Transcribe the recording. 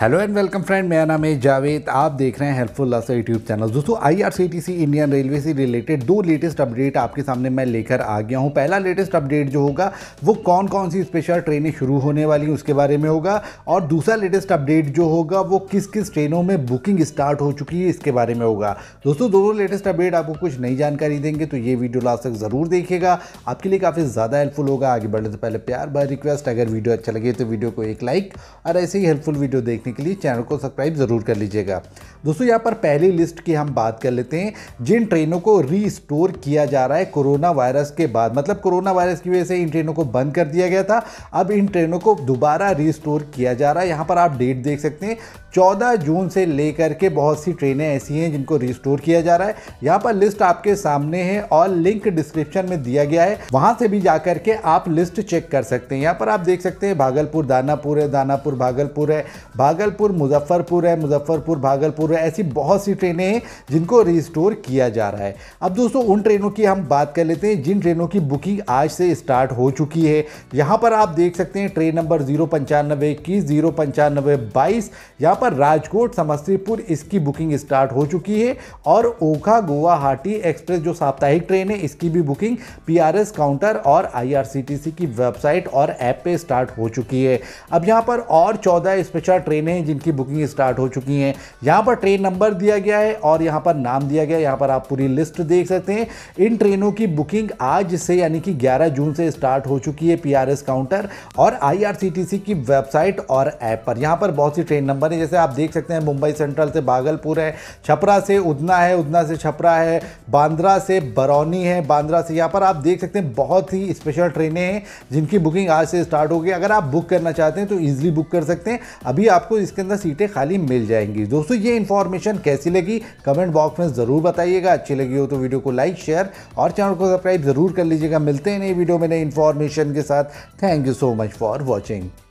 Hello and welcome friend मेरा नाम है जावेद। आप देख रहे हैं हेल्पफुल लासा यूट्यूब चैनल दोस्तों आईआरसीटीसी इंडियन रेलवे से रिलेटेड दो लेटेस्ट अपडेट आपके सामने मैं लेकर आ गया हूँ। पहला लेटेस्ट अपडेट जो होगा, वो कौन कौन सी स्पेशल ट्रेनें शुरू होने वाली हैं, उसके बारे में होगा। और दूसरा लेटेस्ट अपडेट जो होगा, वो किस किस ट्रेनों में बुकिंग स्टार्ट हो चुकी है, इसके बारे में होगा। दोस्तों, दोनों लेटेस्ट अपडेट आपको कुछ नई जानकारी देंगे तो ये वीडियो लास्ट तक ज़रूर देखिएगा। आपके लिए काफ़ी ज़्यादा हेल्पफुल होगा। आगे बढ़ने से पहले प्यार बार रिक्वेस्ट अगर वीडियो अच्छा लगे तो वीडियो को एक लाइक और ऐसे ही हेल्पफुल वीडियो देखने के लिए चैनल को सब्सक्राइब ज़रूर कर लीजिएगा। दोस्तों, यहाँ पर पहली लिस्ट की हम बात कर लेते हैं, जिन ट्रेनों को रीस्टोर किया जा रहा है कोरोना वायरस के बाद। मतलब कोरोना वायरस की वजह से इन ट्रेनों को बंद कर दिया गया था, अब इन ट्रेनों को दोबारा रीस्टोर किया जा रहा है। यहाँ पर आप डेट देख सकते हैं 14 जून से लेकर के बहुत सी ट्रेनें ऐसी हैं जिनको रिस्टोर किया जा रहा है। यहाँ पर लिस्ट आपके सामने है और लिंक डिस्क्रिप्शन में दिया गया है। वहाँ से भी जाकर के आप लिस्ट चेक कर सकते हैं। यहाँ पर आप देख सकते हैं, भागलपुर, दानापुर है, दानापुर, भागलपुर है भागलपुर, मुजफ्फरपुर है, मुजफ्फरपुर, भागलपुर है, ऐसी बहुत सी ट्रेनें हैं जिनको रिस्टोर किया जा रहा है। अब दोस्तों, उन ट्रेनों की हम बात कर लेते हैं जिन ट्रेनों की बुकिंग आज से स्टार्ट हो चुकी है। यहाँ पर आप देख सकते हैं ट्रेन नंबर ज़ीरो पंचानबे इक्कीस ज़ीरो पंचानबे बाईस, यहाँ पर राजकोट, समस्तीपुर, इसकी बुकिंग स्टार्ट हो चुकी है। और ओखा, गुवाहाटी एक्सप्रेस जो साप्ताहिक ट्रेन है, इसकी भी बुकिंग पीआरएस काउंटर और आईआरसीटीसी की वेबसाइट और ऐप पे स्टार्ट हो चुकी है। अब यहाँ पर और चौदह स्पेशल ट्रेनें हैं, जिनकी बुकिंग स्टार्ट हो चुकी हैं। यहाँ पर ट्रेन नंबर दिया गया है और यहाँ पर नाम दिया गया है। यहाँ पर आप पूरी लिस्ट देख सकते हैं। इन ट्रेनों की बुकिंग आज से यानी कि 11 जून से स्टार्ट हो चुकी है पीआरएस काउंटर और आईआरसीटीसी की वेबसाइट और ऐप पर। यहाँ पर बहुत सी ट्रेन नंबर है। जैसे आप देख सकते हैं, मुंबई सेंट्रल से भागलपुर है, छपरा से उदना है उदना से छपरा है, बांद्रा से बरौनी है, बांद्रा से यहाँ पर आप देख सकते हैं, बहुत ही स्पेशल ट्रेनें हैं, जिनकी बुकिंग आज से स्टार्ट होगी अगर आप बुक करना चाहते हैं तो ईजिली बुक कर सकते हैं। अभी आपको इसके अंदर सीटें खाली मिल जाएँगी। दोस्तों, ये इन्फॉर्मेशन कैसी लगी? कमेंट बॉक्स में ज़रूर बताइएगा। अच्छी लगी हो तो वीडियो को लाइक शेयर और चैनल को सब्सक्राइब ज़रूर कर लीजिएगा। मिलते हैं नई वीडियो में नई इन्फॉर्मेशन के साथ। Thank you so much for watching